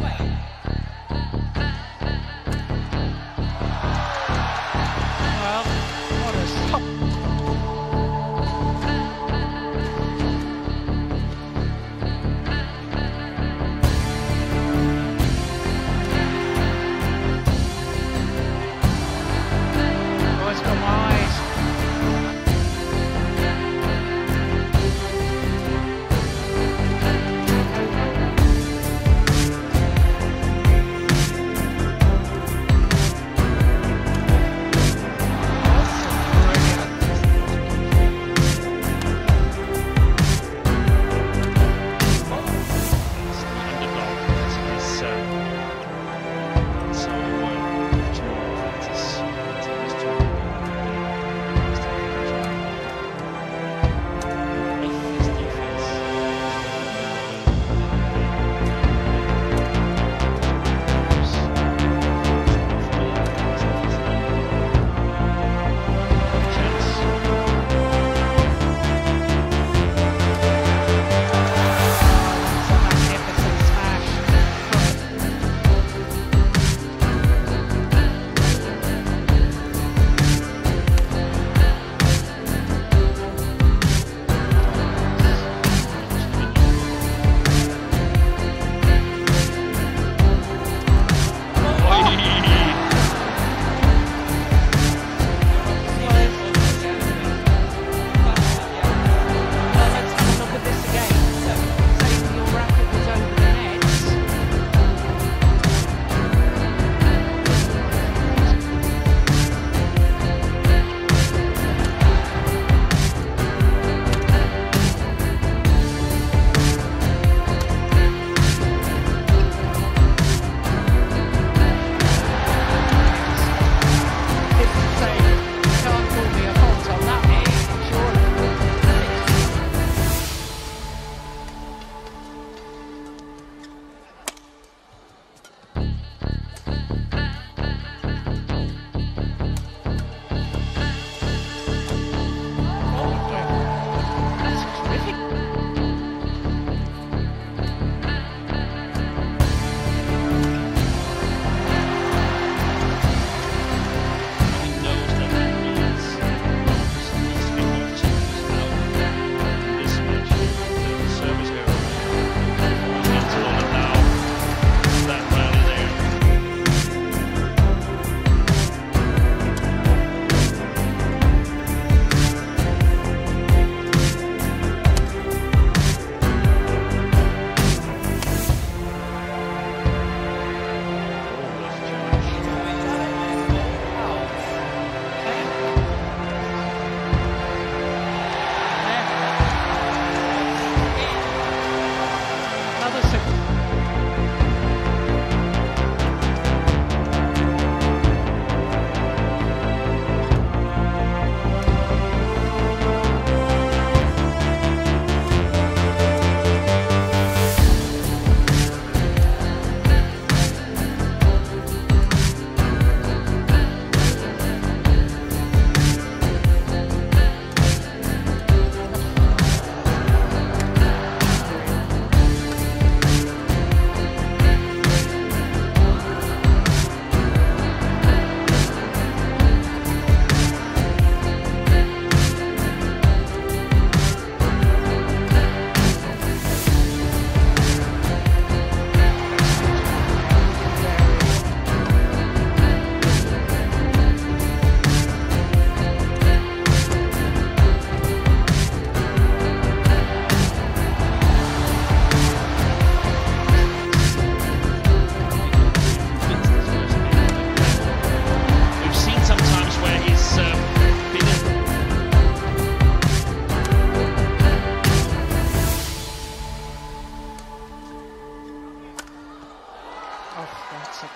Well,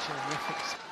terrific.